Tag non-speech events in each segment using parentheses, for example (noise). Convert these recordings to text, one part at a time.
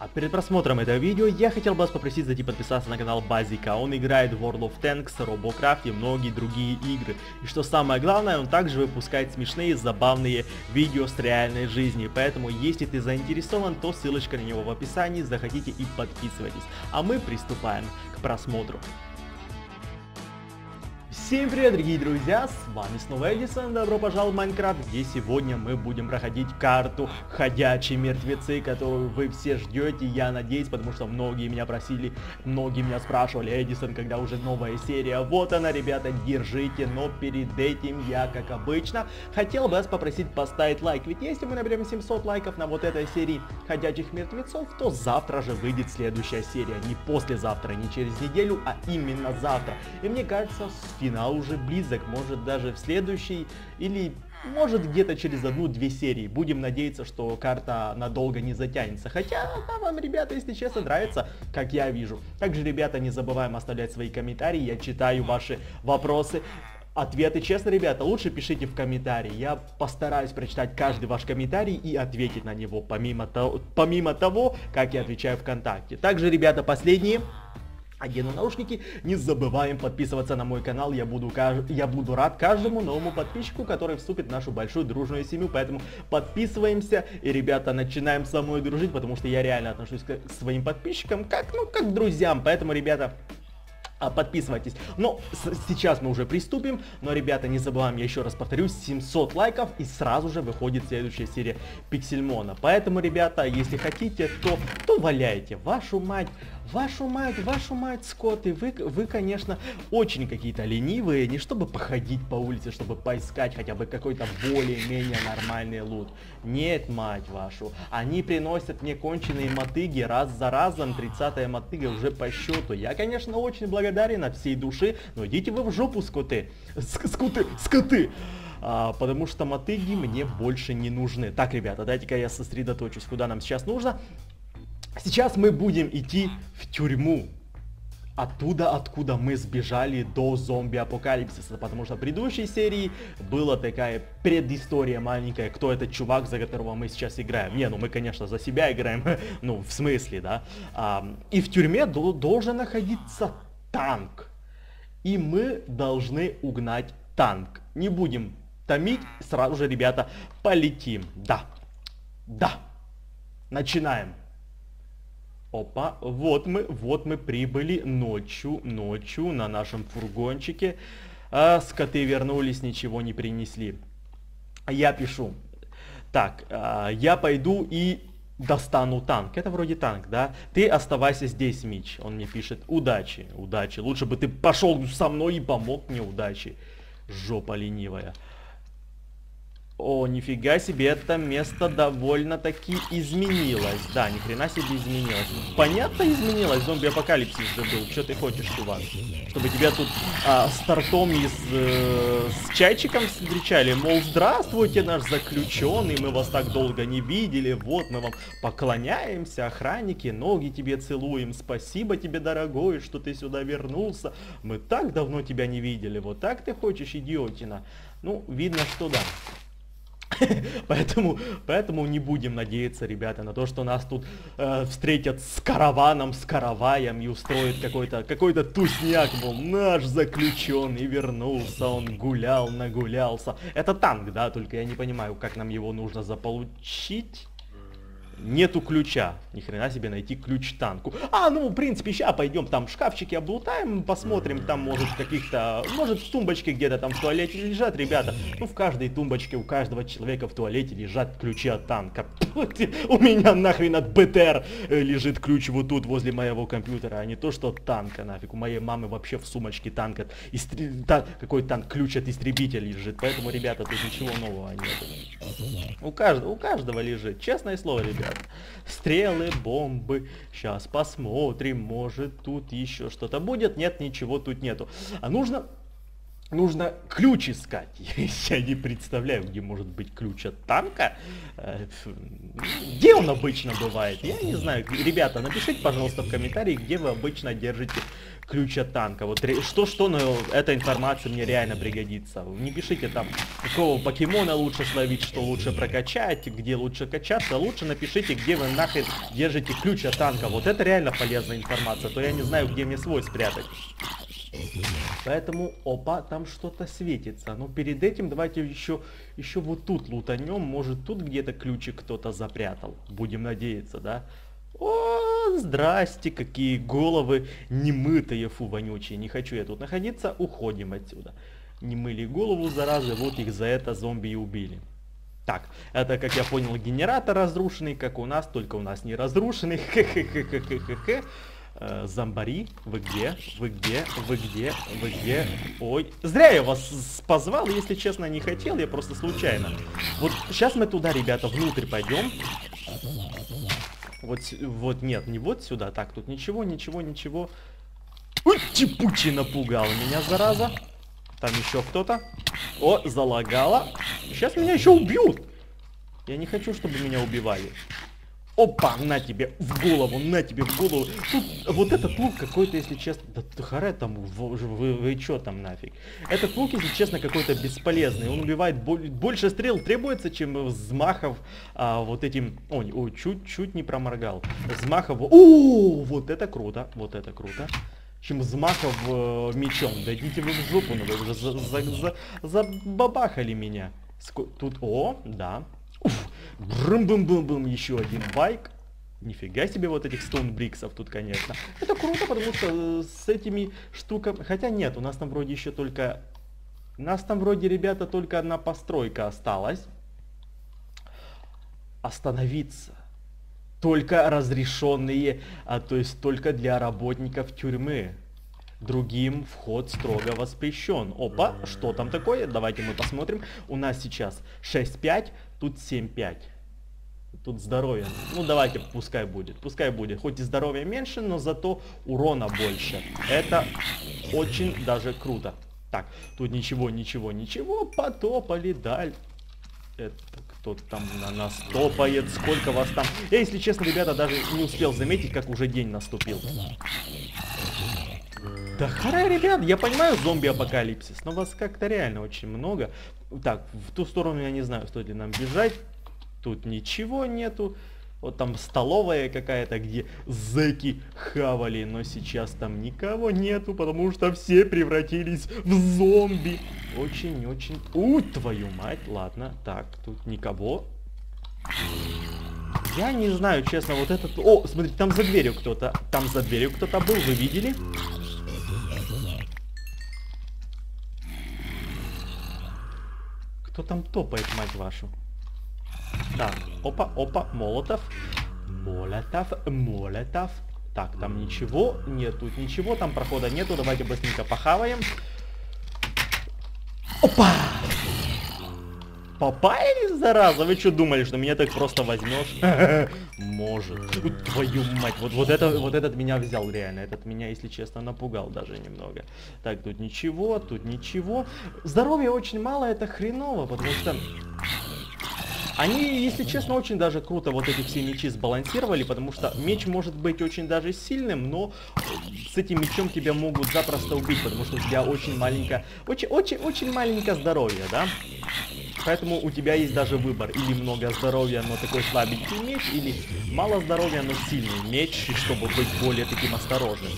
А перед просмотром этого видео я хотел бы вас попросить зайти подписаться на канал Базика. Он играет в World of Tanks, Robocraft и многие другие игры. И что самое главное, он также выпускает смешные, забавные видео с реальной жизни. Поэтому, если ты заинтересован, то ссылочка на него в описании, заходите и подписывайтесь. А мы приступаем к просмотру. Всем привет, дорогие друзья, с вами снова Эдисон, добро пожаловать в Майнкрафт, где сегодня мы будем проходить карту Ходячие Мертвецы, которую вы все ждете, я надеюсь, потому что многие меня просили, многие меня спрашивали, Эдисон, когда уже новая серия, вот она, ребята, держите, но перед этим я, как обычно, хотел бы вас попросить поставить лайк, ведь если мы наберем 700 лайков на вот этой серии Ходячих Мертвецов, то завтра же выйдет следующая серия, не послезавтра, не через неделю, а именно завтра, и мне кажется, финал уже близок, может даже в следующий или может где-то через одну-две серии. Будем надеяться, что карта надолго не затянется. Хотя вам, ребята, если честно, нравится, как я вижу. Также, ребята, не забываем оставлять свои комментарии. Я читаю ваши вопросы. Ответы, честно, ребята, лучше пишите в комментарии. Я постараюсь прочитать каждый ваш комментарий и ответить на него, помимо того, помимо того как я отвечаю ВКонтакте. Также, ребята, последние одену наушники. Не забываем подписываться на мой канал, я буду, я буду рад каждому новому подписчику, который вступит в нашу большую дружную семью, поэтому подписываемся и, ребята, начинаем со мной дружить, потому что я реально отношусь к своим подписчикам как, ну, как к друзьям, поэтому, ребята, а, подписывайтесь. Но сейчас мы уже приступим. Но, ребята, не забываем, я еще раз повторюсь, 700 лайков и сразу же выходит следующая серия Пиксельмона. Поэтому, ребята, если хотите, то, то валяйте. Вашу мать, Вашу мать, вашу мать, скоты, вы, вы, конечно, очень какие-то ленивые, не чтобы походить по улице, чтобы поискать хотя бы какой-то более-менее нормальный лут. Нет, мать вашу, они приносят мне конченые мотыги раз за разом, 30-я мотыга уже по счету. Я, конечно, очень благодарен от всей души, но идите вы в жопу, скоты, скоты, скоты. А, потому что мотыги мне больше не нужны. Так, ребята, дайте-ка я сосредоточусь, куда нам сейчас нужно. Сейчас мы будем идти в тюрьму. Оттуда, откуда мы сбежали до зомби-апокалипсиса. Потому что в предыдущей серии была такая предыстория маленькая, кто этот чувак, за которого мы сейчас играем. Не, ну мы, конечно, за себя играем, (laughs) ну, в смысле, да. А, и в тюрьме до должен находиться танк. И мы должны угнать танк. Не будем томить, сразу же, ребята, полетим. Да, да, начинаем. Опа, вот мы, вот мы прибыли ночью, ночью на нашем фургончике. А, скоты вернулись, ничего не принесли. Я пишу. Так, а, я пойду и достану танк. Это вроде танк, да? Ты оставайся здесь, Мич. Он мне пишет, удачи, удачи. Лучше бы ты пошел со мной и помог мне, удачи. Жопа ленивая. О, нифига себе, это место довольно-таки изменилось. Да, ни хрена себе изменилось. Понятно изменилось, зомби-апокалипсис же был. Что ты хочешь, чувак? Чтобы тебя тут а, с тортом и с, э, с чайчиком встречали. Мол, здравствуйте, наш заключенный, мы вас так долго не видели. Вот, мы вам поклоняемся, охранники, ноги тебе целуем. Спасибо тебе, дорогой, что ты сюда вернулся. Мы так давно тебя не видели. Вот так ты хочешь, идиотина? Ну, видно, что да. (laughs) поэтому, поэтому не будем надеяться, ребята, на то, что нас тут э, встретят с караваном, с караваем и устроят какой-то какой тусняк, мол, наш заключенный вернулся, он гулял, нагулялся. Это танк, да, только я не понимаю, как нам его нужно заполучить нету ключа. Ни хрена себе найти ключ танку. А, ну, в принципе, сейчас пойдем там шкафчики облутаем, посмотрим, там может каких-то, может в тумбочке где-то там в туалете лежат, ребята. Ну, в каждой тумбочке у каждого человека в туалете лежат ключи от танка. (laughs) У меня нахрен от БТР э, лежит ключ вот тут возле моего компьютера, а не то, что танка нафиг. У моей мамы вообще в сумочке танк от истр... та... какой танк ключ от истребителя лежит. Поэтому, ребята, тут ничего нового нет. У каждого, у каждого лежит. Честное слово, ребята ребят. Стрелы, бомбы. Сейчас посмотрим, может тут еще что-то будет. Нет, ничего тут нету. А нужно нужно ключ искать. (laughs) Я не представляю, где может быть ключ от танка. Э, где он обычно бывает? Я не знаю. Ребята, напишите, пожалуйста, в комментарии, где вы обычно держите ключ от танка. Вот что-что, но эта информация мне реально пригодится. Не пишите там, какого покемона лучше словить, что лучше прокачать, где лучше качаться. Лучше напишите, где вы нахрен держите ключ от танка. Вот это реально полезная информация, а то я не знаю, где мне свой спрятать. Поэтому, опа, там что-то светится. Но перед этим давайте еще, еще вот тут лутанем. Может тут где-то ключик кто-то запрятал. Будем надеяться, да? О, здрасте, какие головы немытые, фу, вонючие. Не хочу я тут находиться, уходим отсюда. Не мыли голову, заразы, вот их за это зомби и убили. Так, это, как я понял, генератор разрушенный, как у нас, только у нас не разрушенный. (laughs) Хе-хе-хе-хе-хе-хе. Э, зомбари, вы где? Вы где? Вы где? Вы где? Ой, зря я вас позвал, если честно, не хотел, я просто случайно. Вот сейчас мы туда, ребята, внутрь пойдем. Вот, вот, нет, не вот сюда. Так, тут ничего, ничего, ничего. Ой, типучий напугал меня, зараза. Там еще кто-то. О, залагало. Сейчас меня еще убьют. Я не хочу, чтобы меня убивали. Опа, на тебе в голову, на тебе в голову. Тут вот этот лук какой-то, если честно... Да харе там, вы, вы, вы чё там нафиг? Этот лук, если честно, какой-то бесполезный. Он убивает больше стрел требуется, чем взмахов а, вот этим... Ой, ой, чуть-чуть не проморгал. Взмахов... О, вот это круто, вот это круто чем взмахов э, мечом. Дадите вы в жопу, ну вы уже за, за, забабахали меня. Ск тут, о, да, Брым-бым-бым-бым, еще один байк. Нифига себе вот этих стоунбриксов тут, конечно. Это круто, потому что э, с этими штуками... Хотя нет, у нас там вроде еще только... У нас там вроде, ребята, только одна постройка осталась. Остановиться. Только разрешенные, а то есть только для работников тюрьмы. Другим вход строго воспрещен. Опа, что там такое? Давайте мы посмотрим. У нас сейчас 6-5, тут 7-5. Тут здоровье. Ну давайте, пускай будет. Пускай будет. Хоть и здоровья меньше, но зато урона больше. Это очень даже круто. Так, тут ничего, ничего, ничего. Потопали даль. Это кто-то там на нас топает. Сколько вас там... Я, если честно, ребята, даже не успел заметить, как уже день наступил. Да хара, ребят, я понимаю зомби-апокалипсис, но вас как-то реально очень много. Так, в ту сторону я не знаю, стоит ли нам бежать. Тут ничего нету. Вот там столовая какая-то, где зэки хавали, но сейчас там никого нету, потому что все превратились в зомби. Очень-очень... У, твою мать, ладно, так, тут никого. Я не знаю, честно, вот этот... О, смотрите, там за дверью кто-то. Там за дверью кто-то был, вы видели? Кто там топает, мать вашу? Так, опа, опа, молотов. Молотов, молотов. Так, там ничего, нет, тут ничего, там прохода нету, давайте быстренько похаваем. Опа! Попали, зараза? Вы что думали, что меня так просто возьмешь? (laughs) Может. Твою мать, вот, вот, это, вот этот меня взял реально. Этот меня, если честно, напугал даже немного. Так, тут ничего, тут ничего. Здоровья очень мало, это хреново, потому что они, если честно, очень даже круто вот эти все мечи сбалансировали, потому что меч может быть очень даже сильным, но с этим мечом тебя могут запросто убить, потому что у тебя очень маленькое, очень, очень, очень маленькое здоровье, да? Поэтому у тебя есть даже выбор, или много здоровья, но такой слабенький меч, или мало здоровья, но сильный меч, чтобы быть более таким осторожным.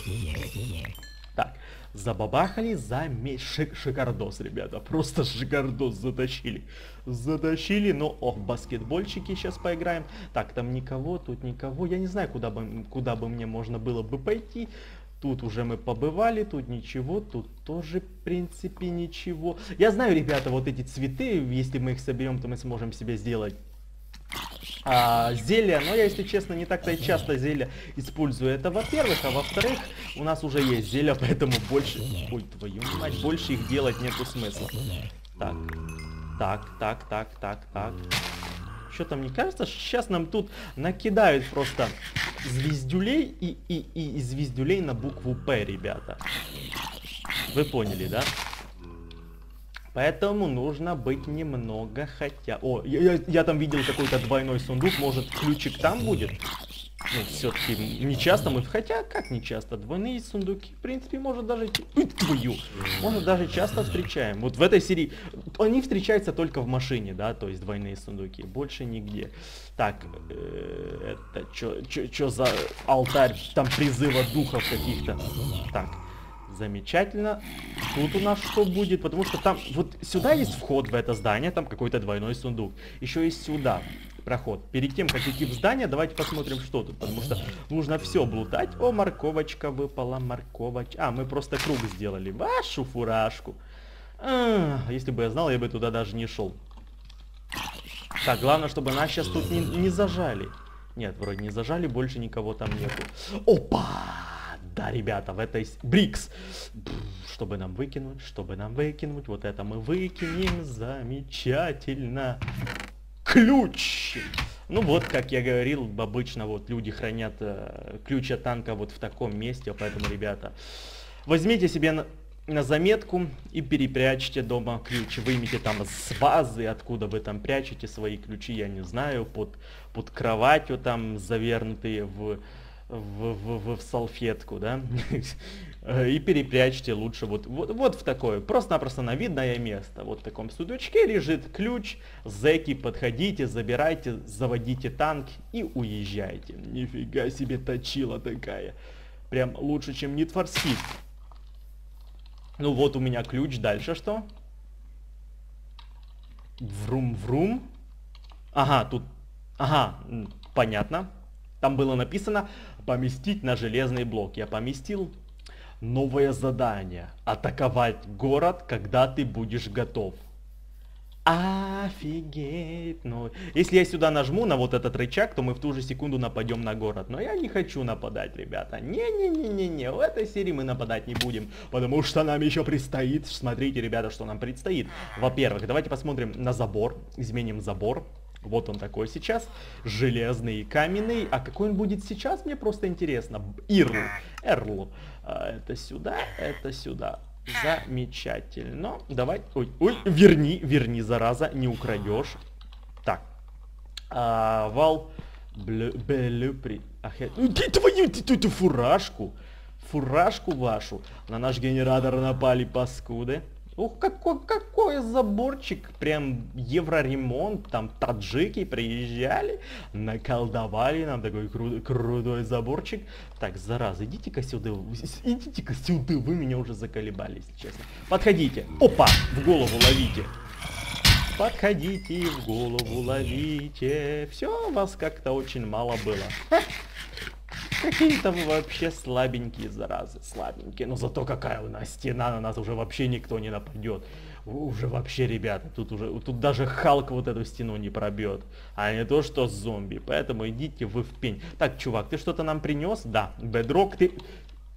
Так, забабахали за меч. Шик шикардос, ребята. Просто шикардос затащили. Затащили. Но, ох, баскетбольчики сейчас поиграем. Так, там никого, тут никого. Я не знаю, куда бы, куда бы мне можно было бы пойти. Тут уже мы побывали, тут ничего, тут тоже, в принципе, ничего. Я знаю, ребята, вот эти цветы, если мы их соберем, то мы сможем себе сделать а, зелья, но я, если честно, не так-то и часто зелья использую. Это во-первых, а во-вторых, у нас уже есть зелья, поэтому больше... Ой, твою мать, больше их делать нету смысла. Так, так, так, так, так, так. Что там, не кажется, сейчас нам тут накидают просто звездюлей и, и, и звездюлей на букву П, ребята. Вы поняли, да? Поэтому нужно быть немного хотя... О, я, я, я там видел какой-то двойной сундук, может ключик там будет? Ну, все-таки не часто мы... Хотя, как не часто? Двойные сундуки, в принципе, может даже... Ой, твою! Может даже часто встречаем. Вот в этой серии... Они встречаются только в машине, да, то есть двойные сундуки. Больше нигде. Так, э, это что за алтарь там призыва духов каких-то? Так, Замечательно. Тут у нас что будет? Потому что там, вот сюда есть вход в это здание, там какой-то двойной сундук. Еще есть сюда проход. Перед тем, как идти в здание, давайте посмотрим, что тут. Потому что нужно все блутать. О, морковочка выпала, морковочка. А, мы просто круг сделали. Вашу фуражку. А, если бы я знал, я бы туда даже не шел. Так, главное, чтобы нас сейчас тут не, не зажали. Нет, вроде не зажали, больше никого там нету. Опа! Да, ребята, в этой... Брикс! Чтобы нам выкинуть, чтобы нам выкинуть. Вот это мы выкинем. Замечательно. Ключ! Ну вот, как я говорил, обычно вот люди хранят э, ключ от танка вот в таком месте. Поэтому, ребята, возьмите себе на, на заметку и перепрячьте дома ключ. Вымите там с вазы, откуда вы там прячете свои ключи, я не знаю, под, под кроватью там завернутые в в, в, в салфетку, да, (laughs) и перепрячьте лучше вот, вот, вот в такое, просто-напросто на видное место. Вот в таком сундучке лежит ключ, зэки, подходите, забирайте, заводите танк и уезжайте. Нифига себе точила такая. Прям лучше, чем Need Speed. Ну вот у меня ключ, дальше что? Врум-врум. Ага, тут... Ага, понятно. Там было написано поместить на железный блок. Я поместил. Новое задание. Атаковать город, когда ты будешь готов. Офигеть. Ну, если я сюда нажму на вот этот рычаг, то мы в ту же секунду нападем на город. Но я не хочу нападать, ребята. Не-не-не-не-не. В этой серии мы нападать не будем. Потому что нам еще предстоит. Смотрите, ребята, что нам предстоит. Во-первых, давайте посмотрим на забор. Изменим забор. Вот он такой сейчас, железный и каменный. А какой он будет сейчас, мне просто интересно. Ирл, Эрл. А, это сюда, это сюда. Замечательно. Давай, ой, ой, верни, верни, зараза, не украдешь. Так. А, вал, блюпри. Ах, ты твою, ты, ты, ты фуражку. Фуражку вашу. На наш генератор напали паскуды. Ух, какой, какой заборчик, прям евроремонт, там таджики приезжали, наколдовали нам такой кру крутой заборчик. Так, зараза, идите-ка сюда, идите-ка сюда, вы меня уже заколебали, если честно. Подходите, опа, в голову ловите. Подходите, в голову ловите. Все, вас как-то очень мало было. Какие-то вы вообще слабенькие, заразы, слабенькие. Но зато какая у нас стена, на нас уже вообще никто не нападет. Уже вообще, ребята, тут уже, тут даже Халк вот эту стену не пробьет. А не то, что зомби. Поэтому идите вы в пень. Так, чувак, ты что-то нам принес? Да, Бедрок, ты...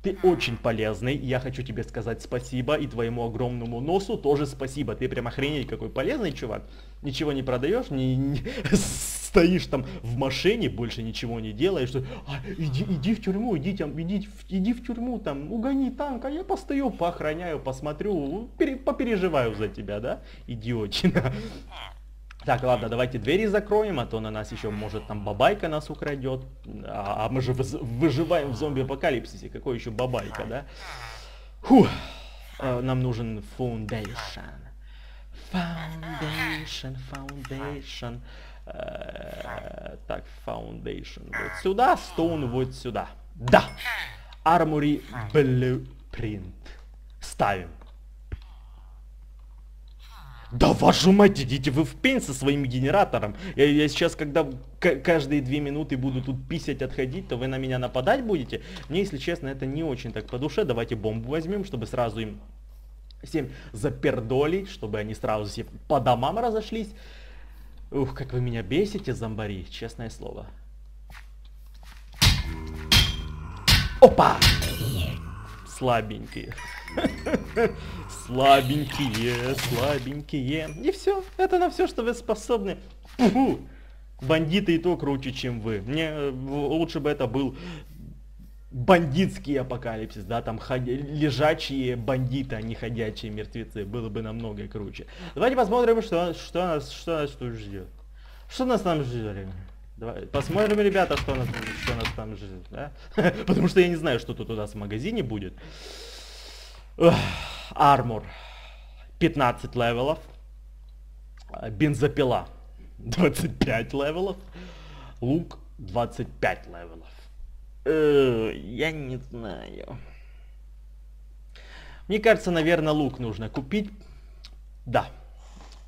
Ты очень полезный, я хочу тебе сказать спасибо, и твоему огромному носу тоже спасибо. Ты прям охренеть какой полезный чувак. Ничего не продаешь, не (laughs) стоишь там в машине, больше ничего не делаешь, что а, иди, иди в тюрьму, иди, там, иди, иди в тюрьму, там, угони танк, а я постою, поохраняю, посмотрю, пере, попереживаю за тебя, да, идиотина. Так, ладно, давайте двери закроем, а то на нас еще, может, там бабайка нас украдет. А, а мы же выживаем в зомби-апокалипсисе. Какой еще бабайка, да? Фух. А, нам нужен foundation. Foundation, foundation. Э, так, foundation вот сюда, stone вот сюда. Да! Armory Blueprint. Ставим. Да вашу мать, идите вы в пень со своим генератором. Я, я сейчас, когда каждые две минуты буду тут писать, отходить, то вы на меня нападать будете. Мне, если честно, это не очень так по душе. Давайте бомбу возьмем, чтобы сразу им всем запердолить, чтобы они сразу все по домам разошлись. Ух, как вы меня бесите, зомбари, честное слово. Опа! Слабенькие. (laughs) Слабенькие, слабенькие. И все, это на все, что вы способны. Фу. Бандиты и то круче, чем вы. Мне э, лучше бы это был бандитский апокалипсис, да, там ходя... лежачие бандиты, а не ходячие мертвецы, было бы намного круче. Давайте посмотрим, что, что нас, что нас тут ждет. Что нас там ждет, Давай, посмотрим, ребята, что нас, что нас там ждет, да? (laughs) Потому что я не знаю, что тут у нас в магазине будет. Armor. 15 левелов. Бензопила. (laughs) 25 левелов. Лук 25 левелов. Э, я не знаю. Мне кажется, наверное, лук нужно купить. Да.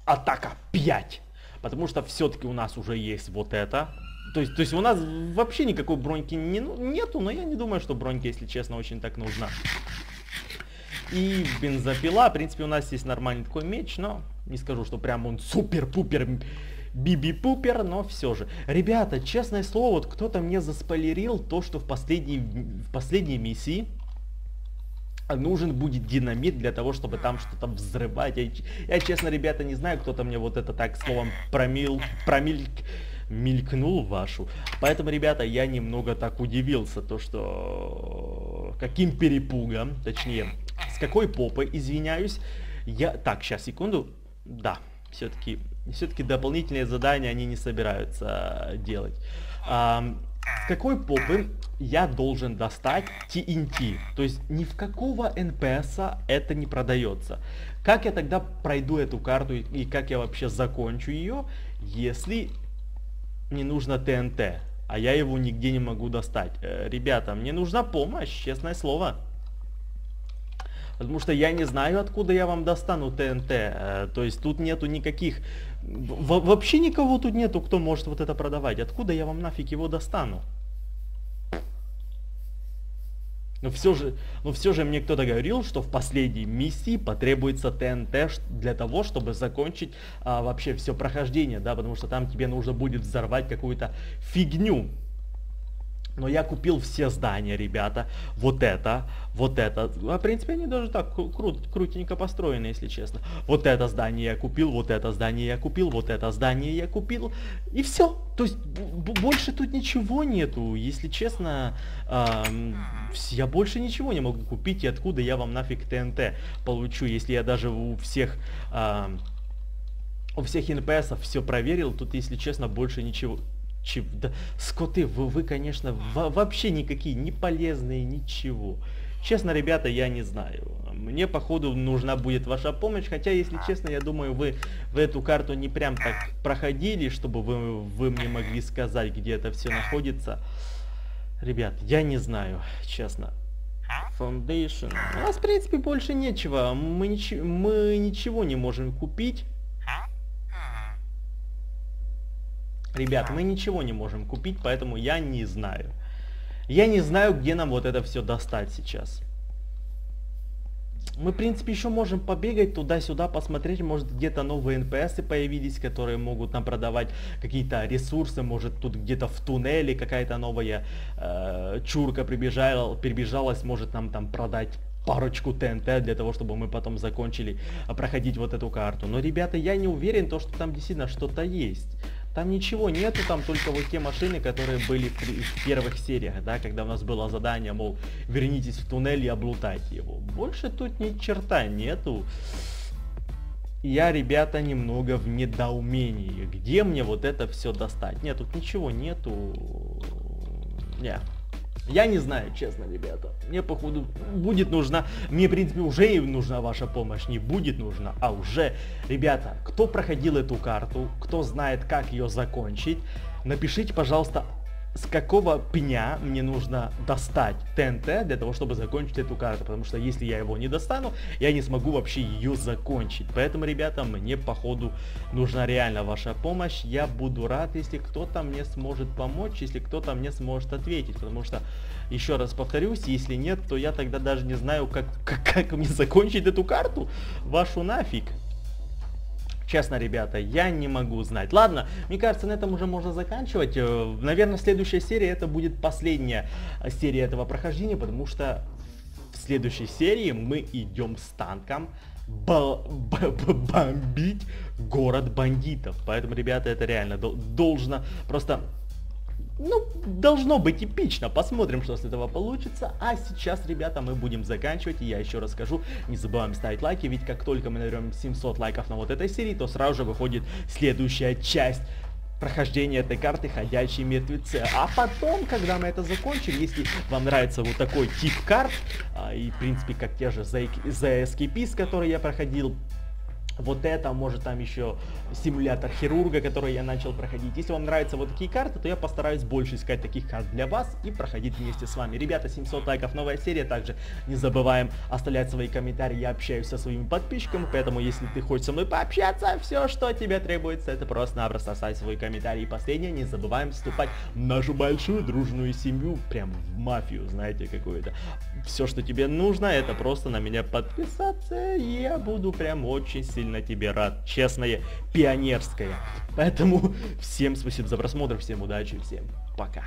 Атака 5. Потому что все-таки у нас уже есть вот это. То есть, то есть у нас вообще никакой броньки не, нету, но я не думаю, что бронька, если честно, очень так нужна. И бензопила, в принципе, у нас есть нормальный такой меч, но не скажу, что прям он супер-пупер биби-пупер, но все же. Ребята, честное слово, вот кто-то мне заспойлерил то, что в последней, в последней миссии нужен будет динамит для того, чтобы там что-то взрывать. Я, я, честно, ребята, не знаю, кто-то мне вот это так словом промил, промиль, мелькнул вашу. Поэтому, ребята, я немного так удивился, то что каким перепугом, точнее, с какой попой, извиняюсь, я... Так, сейчас, секунду. Да, все-таки все-таки дополнительные задания они не собираются делать. А, какой попы я должен достать TNT? То есть ни в какого NPS это не продается. Как я тогда пройду эту карту и как я вообще закончу ее, если мне нужно ТНТ, а я его нигде не могу достать? Э, ребята, мне нужна помощь, честное слово. Потому что я не знаю, откуда я вам достану ТНТ. Э, то есть тут нету никаких... Во вообще никого тут нету, кто может вот это продавать. Откуда я вам нафиг его достану? Но все же, но все же мне кто-то говорил, что в последней миссии потребуется ТНТ для того, чтобы закончить а, вообще все прохождение, да, потому что там тебе нужно будет взорвать какую-то фигню. Но я купил все здания, ребята. Вот это, вот это. А, в принципе, они даже так крут, крутенько построены, если честно. Вот это здание я купил, вот это здание я купил, вот это здание я купил. И все. То есть больше тут ничего нету. Если честно, эм, я больше ничего не могу купить. И откуда я вам нафиг ТНТ получу, если я даже у всех... Эм, у всех НПСов все проверил, тут, если честно, больше ничего Чев... Да, скоты, вы, вы конечно, вообще никакие, не полезные, ничего. Честно, ребята, я не знаю. Мне, походу, нужна будет ваша помощь. Хотя, если честно, я думаю, вы в эту карту не прям так проходили, чтобы вы, вы мне могли сказать, где это все находится. Ребят, я не знаю, честно. Foundation. У нас, в принципе, больше нечего. Мы, нич мы ничего не можем купить. Ребят, мы ничего не можем купить, поэтому я не знаю. Я не знаю, где нам вот это все достать сейчас. Мы, в принципе, еще можем побегать туда-сюда, посмотреть, может где-то новые NPS появились, которые могут нам продавать какие-то ресурсы, может тут где-то в туннеле какая-то новая э, чурка прибежала, прибежалась, может нам там продать парочку ТНТ для того, чтобы мы потом закончили проходить вот эту карту. Но, ребята, я не уверен, то, что там действительно что-то есть. Там ничего нету, там только вот те машины, которые были в, первых сериях, да, когда у нас было задание, мол, вернитесь в туннель и облутайте его. Больше тут ни черта нету. Я, ребята, немного в недоумении. Где мне вот это все достать? Нет, тут ничего нету. Не. Я не знаю, честно, ребята. Мне, походу, будет нужна... Мне, в принципе, уже и нужна ваша помощь. Не будет нужна, а уже. Ребята, кто проходил эту карту, кто знает, как ее закончить, напишите, пожалуйста, с какого пня мне нужно достать ТНТ для того, чтобы закончить эту карту. Потому что если я его не достану, я не смогу вообще ее закончить. Поэтому, ребята, мне походу нужна реально ваша помощь. Я буду рад, если кто-то мне сможет помочь, если кто-то мне сможет ответить. Потому что, еще раз повторюсь, если нет, то я тогда даже не знаю, как, как, (laughs) как мне закончить эту карту. Вашу нафиг. Честно, ребята, я не могу знать. Ладно, мне кажется, на этом уже можно заканчивать. Э, наверное, следующая серия это будет последняя серия этого прохождения, потому что в следующей серии мы идем с танком бомбить город бандитов. Поэтому, ребята, это реально должно просто ну, должно быть эпично. Посмотрим, что с этого получится. А сейчас, ребята, мы будем заканчивать. И я еще раз скажу, не забываем ставить лайки, ведь как только мы наберем 700 лайков на вот этой серии, то сразу же выходит следующая часть прохождение этой карты ходячие мертвецы. А потом, когда мы это закончим, если вам нравится вот такой тип карт, а, и в принципе как те же The Escapist, который я проходил, вот это, может там еще симулятор хирурга, который я начал проходить. Если вам нравятся вот такие карты, то я постараюсь больше искать таких карт для вас и проходить вместе с вами. Ребята, 700 лайков, новая серия, также не забываем оставлять свои комментарии, я общаюсь со своими подписчиками, поэтому если ты хочешь со мной пообщаться, все, что тебе требуется, это просто-напросто оставить свой комментарий. И последнее, не забываем вступать в нашу большую дружную семью, прям в мафию, знаете, какую-то. Все, что тебе нужно, это просто на меня подписаться, и я буду прям очень сильно сильно тебе рад. Честное, пионерское. Поэтому всем спасибо за просмотр, всем удачи, всем пока.